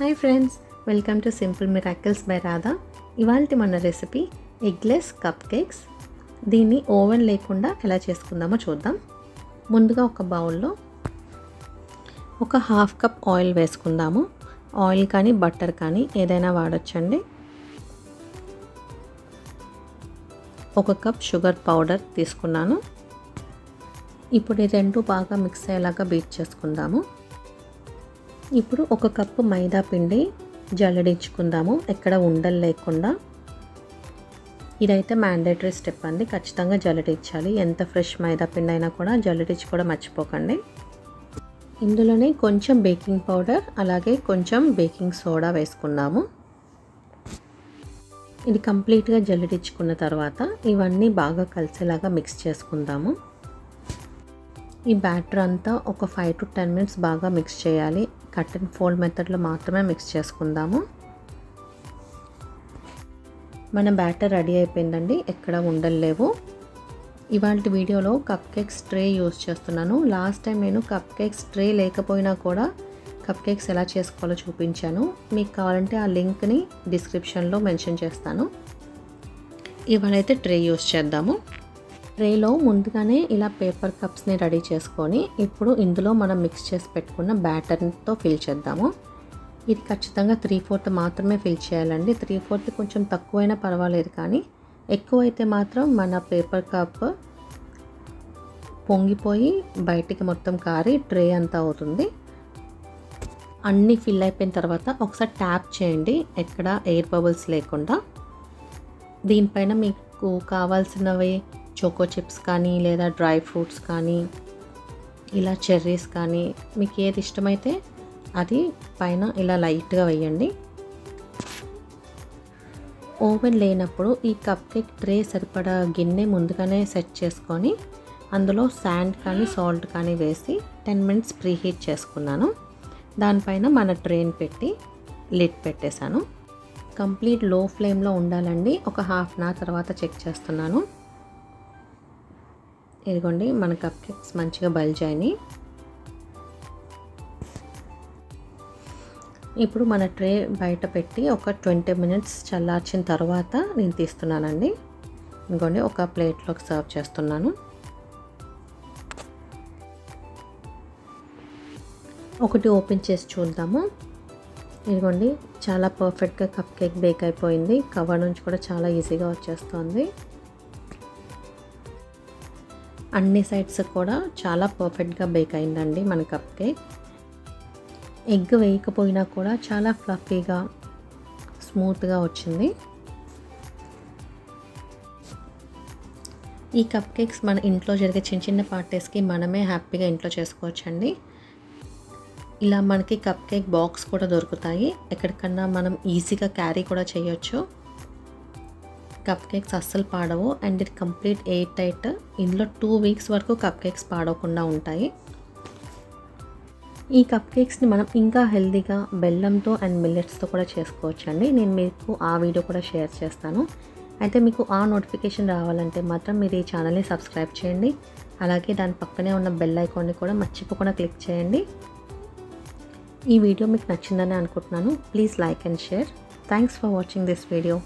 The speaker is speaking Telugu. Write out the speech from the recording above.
Hi friends welcome to simple miracles by Radha ఇవాళ మన రెసిపీ ఎగ్లెస్ కప్ కేక్స్ దీన్ని ఓవెన్ లేకుండా ఎలా చేసుకుందామో చూద్దాం. ముందుగా ఒక బౌల్లో ఒక హాఫ్ కప్ ఆయిల్ వేసుకుందాము. ఆయిల్ కానీ బట్టర్ కానీ ఏదైనా వాడచ్చండి. ఒక కప్ షుగర్ పౌడర్ తీసుకున్నాను. ఇప్పుడు ఈ రెండు బాగా మిక్స్ అయ్యేలాగా బీట్ చేసుకుందాము. ఇప్పుడు ఒక కప్పు మైదా పిండి జల్లడించుకుందాము. ఎక్కడ ఉండలు లేకుండా. ఇదైతే మ్యాండేటరీ స్టెప్ అండి. ఖచ్చితంగా జల్లడించాలి. ఎంత ఫ్రెష్ మైదా పిండి అయినా కూడా జల్లడించి కూడా మర్చిపోకండి. ఇందులోనే కొంచెం బేకింగ్ పౌడర్ అలాగే కొంచెం బేకింగ్ సోడా వేసుకుందాము ఇది కంప్లీట్గా జల్లడించుకున్న తర్వాత ఇవన్నీ బాగా కలిసేలాగా మిక్స్ చేసుకుందాము. ఈ బ్యాటర్ అంతా ఒక ఫైవ్ టు టెన్ మినిట్స్ బాగా మిక్స్ చేయాలి. కట్ అండ్ ఫోల్డ్ మెథడ్లో మాత్రమే మిక్స్ చేసుకుందాము. మన బ్యాటర్ రెడీ అయిపోయిందండి. ఎక్కడ ఉండలేవు. ఇవాళ వీడియోలో కప్ కేక్స్ ట్రే యూస్ చేస్తున్నాను. లాస్ట్ టైం నేను కప్ కేక్స్ ట్రే లేకపోయినా కూడా కప్ కేక్స్ ఎలా చేసుకోవాలో చూపించాను. మీకు కావాలంటే ఆ లింక్ని డిస్క్రిప్షన్లో మెన్షన్ చేస్తాను. ఇవాళైతే ట్రే యూస్ చేద్దాము. ట్రేలో ముందుగానే ఇలా పేపర్ కప్స్ని రెడీ చేసుకొని ఇప్పుడు ఇందులో మనం మిక్స్ చేసి పెట్టుకున్న బ్యాటర్తో ఫిల్ చేద్దాము. ఇది ఖచ్చితంగా త్రీ ఫోర్త్ మాత్రమే ఫిల్ చేయాలండి. త్రీ ఫోర్త్ కొంచెం తక్కువైనా పర్వాలేదు కానీ ఎక్కువైతే మాత్రం మన పేపర్ కప్ పొంగిపోయి బయటికి మొత్తం కారి ట్రే అంతా అవుతుంది. అన్నీ ఫిల్ అయిపోయిన తర్వాత ఒకసారి ట్యాప్ చేయండి. ఎక్కడ ఎయిర్ బబుల్స్ లేకుండా. దీనిపైన మీకు కావాల్సినవి చోకో చిప్స్ కానీ లేదా డ్రై ఫ్రూట్స్ కానీ ఇలా చెర్రీస్ కానీ మీకు ఏది ఇష్టమైతే అది పైన ఇలా లైట్గా వేయండి. ఓవెన్ లేనప్పుడు ఈ కప్ కేక్ ట్రే సరిపడా గిన్నె ముందుగానే సెట్ చేసుకొని అందులో శాండ్ కానీ సాల్ట్ కానీ వేసి టెన్ మినిట్స్ ప్రీ హీట్ చేసుకున్నాను. దానిపైన మన ట్రైన్ పెట్టి లిడ్ పెట్టేశాను. కంప్లీట్లో ఫ్లేమ్లో ఉండాలండి. ఒక హాఫ్ అన్ అవర్ తర్వాత చెక్ చేస్తున్నాను. ఇదిగోండి మన కప్ కేక్స్ మంచిగా బల్జాయినాయి ఇప్పుడు మన ట్రే బయట పెట్టి ఒక ట్వంటీ మినిట్స్ చల్లార్చిన తర్వాత నేను తీస్తున్నానండి. ఇదిగోండి ఒక ప్లేట్లోకి సర్వ్ చేస్తున్నాను. ఒకటి ఓపెన్ చేసి చూద్దాము. ఇదిగోండి చాలా పర్ఫెక్ట్గా కప్ కేక్ బేక్ అయిపోయింది. కవర్ నుంచి కూడా చాలా ఈజీగా వచ్చేస్తుంది. అన్ని సైడ్స్ కూడా చాలా పర్ఫెక్ట్గా బేక్ అయిందండి మన కప్ కేక్ ఎగ్ వేయకపోయినా కూడా చాలా ఫ్లఫీగా స్మూత్గా వచ్చింది. ఈ కప్ కేక్స్ మన ఇంట్లో జరిగే చిన్న చిన్న పార్టీస్కి మనమే హ్యాపీగా ఇంట్లో చేసుకోవచ్చండి. ఇలా మనకి కప్ కేక్ బాక్స్ కూడా దొరుకుతాయి. ఎక్కడికన్నా మనం ఈజీగా క్యారీ కూడా చేయొచ్చు. కప్ కేక్స్ అస్సలు పాడవు. అండ్ ఇది కంప్లీట్ ఎయిట్ టైట్ ఇందులో టూ వీక్స్ వరకు కప్ కేక్స్ పాడవకుండా ఉంటాయి. ఈ కప్ కేక్స్ని మనం ఇంకా హెల్తీగా బెల్లంతో అండ్ మిల్లెట్స్తో కూడా చేసుకోవచ్చు అండి నేను మీకు ఆ వీడియో కూడా షేర్ చేస్తాను. అయితే మీకు ఆ నోటిఫికేషన్ రావాలంటే మాత్రం మీరు ఈ ఛానల్ని సబ్స్క్రైబ్ చేయండి. అలాగే దాని పక్కనే ఉన్న బెల్ ఐకాన్ని కూడా మర్చిపోకుండా క్లిక్ చేయండి. ఈ వీడియో మీకు నచ్చిందని అనుకుంటున్నాను. Please like and share thanks for watching this video